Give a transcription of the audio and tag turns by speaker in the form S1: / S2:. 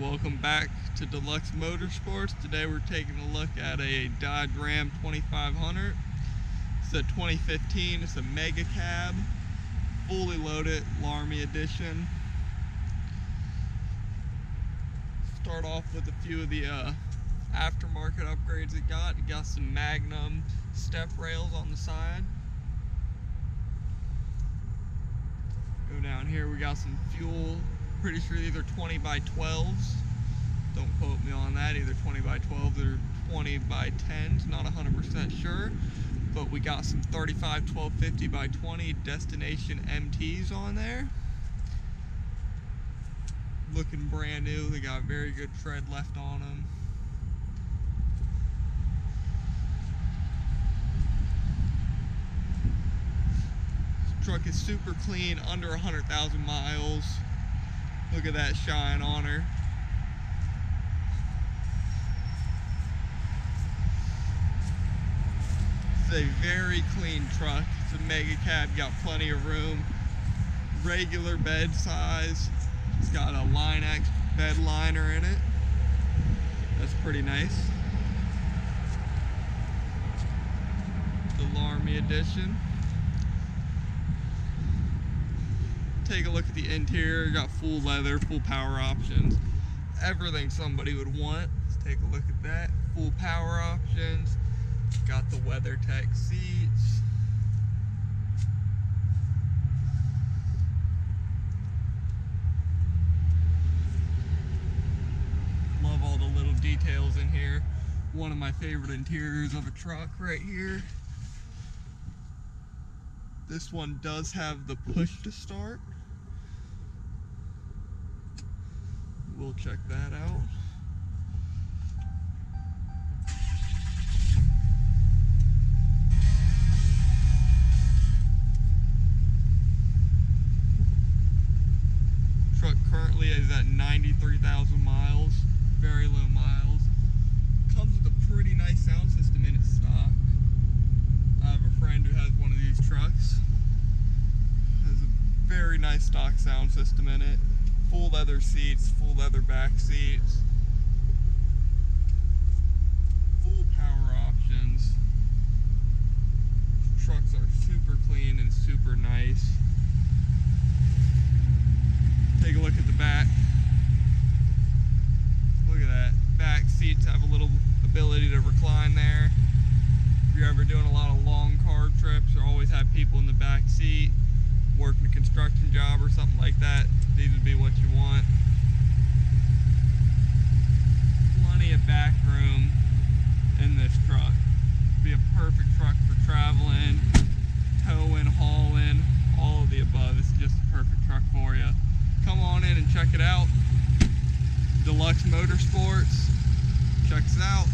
S1: welcome back to DLUX Motorsports. Today we're taking a look at a Dodge Ram 2500. It's a 2015, it's a mega cab, fully loaded Laramie edition. Start off with a few of the uh, aftermarket upgrades it got. It got some Magnum step rails on the side. Go down here, we got some fuel pretty sure these are 20 by 12s. Don't quote me on that, either 20 by 12s or 20 by 10s, not 100% sure. But we got some 35 1250 by 20 destination MTs on there. Looking brand new, they got very good tread left on them. Truck is super clean, under 100,000 miles. Look at that shine on her. It's a very clean truck. It's a mega cab, got plenty of room. Regular bed size. It's got a Line-X bed liner in it. That's pretty nice. The Laramie edition. Take a look at the interior. Got full leather, full power options. Everything somebody would want. Let's take a look at that. Full power options. Got the WeatherTech seats. Love all the little details in here. One of my favorite interiors of a truck right here. This one does have the push to start. We'll check that out. Truck currently is at 93,000 miles, very low miles. Comes with a pretty nice sound system in its stock. I have a friend who has one of these trucks. Has a very nice stock sound system in it full leather seats, full leather back seats, full power options. Trucks are super clean and super nice. Take a look at the back. Look at that. Back seats have a little ability to recline there. If you're ever doing a lot of long car trips or always have people in the back seat, working a construction job or something like that, these would be what you want. Plenty of back room in this truck. Be a perfect truck for traveling, towing, hauling, all of the above. It's just a perfect truck for you. Come on in and check it out. DLUX Motorsports. Check us out.